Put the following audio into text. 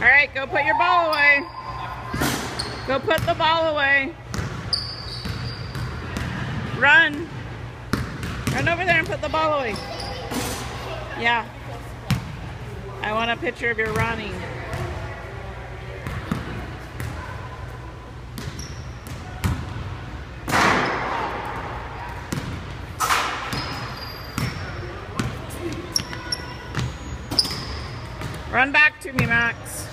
All right, go put your ball away. Go put the ball away. Run. Run over there and put the ball away. Yeah. I want a picture of your running. Run back to me, Max.